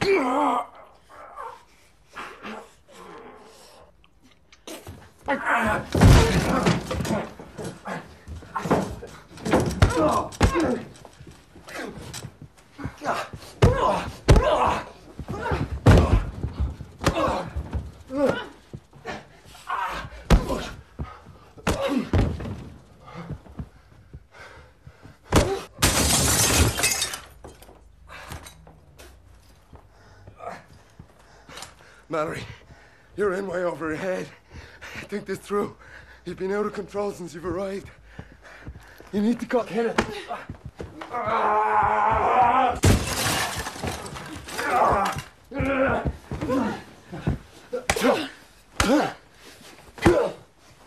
Grrrr! Mallory, you're in way over your head. Think this through. You've been out of control since you've arrived. You need to cut Kenneth.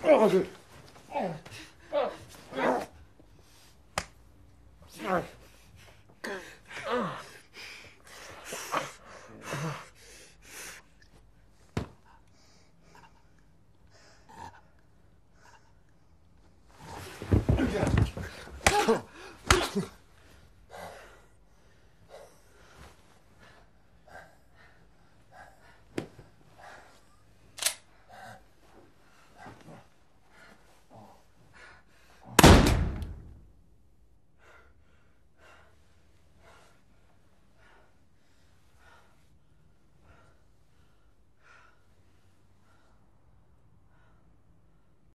Oh, good.